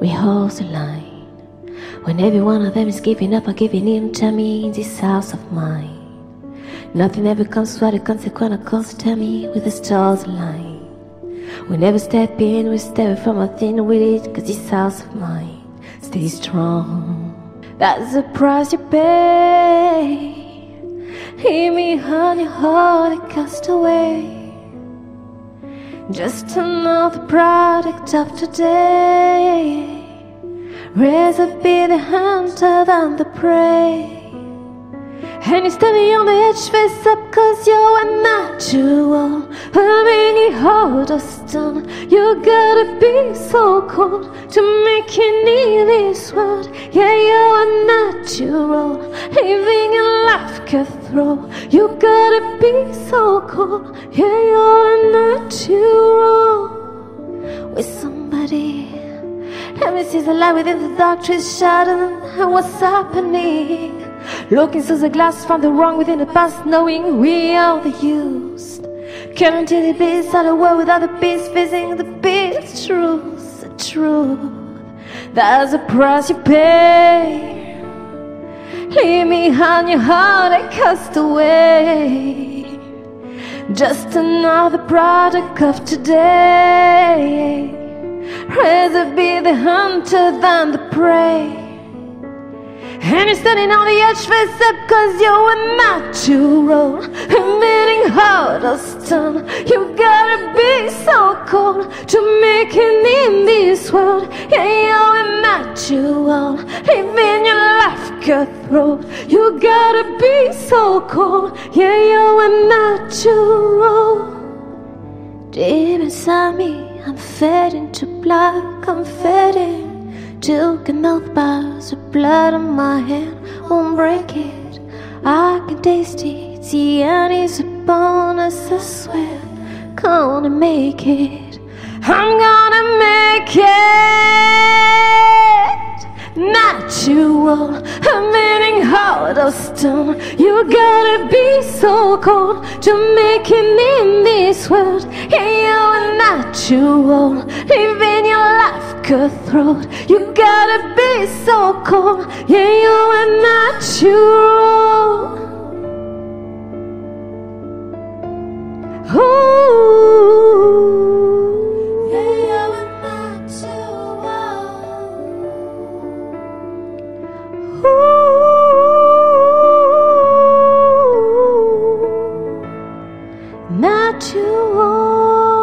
we hold the line. When every one of them is giving up or giving in to me in this house of mine. Nothing ever comes without a consequence comes to me with the stars align. We never step in, we step from within with it, cause this house of mine stays strong. That's the price you pay. Hear me, honey, heart, cast away. Just another product of today. Rather be the hunter than the prey. And you're standing on the edge, face up, cause you're a natural. mean, you hold us down. You gotta be so cold to make it in this world. Yeah, you're a natural. Living a life cutthroat. You gotta be so cold. Yeah, you're unnatural. The light within the dark trees shadow and what's happening. Looking through the glass, found the wrong within the past, knowing we are the used. Can't tell the beast out of world without the beast facing the beast truth, the truth. That's the price you pay. Leave me on your heart, I cast away. Just another product of today. Rather be the hunter than the prey. And you're standing on the edge, face up, cause you're a natural. Admitting hard or stun. You gotta be so cold to make it in this world. Yeah, you're natural. Living your life cutthroat. You gotta be so cold. Yeah, you're natural. Deep inside me, I'm fading to black, I'm fading. Choking out the bars of blood on my hand won't break it. I can taste it, the end is upon us, I swear. Gonna make it, I'm gonna make it natural. I'm meaning hard of stone. You gotta be so cold to make it in this world. Natural, living your life cutthroat. You gotta be so cold. Yeah, you're natural. Ooh. Yeah, you're natural. Ooh. Natural.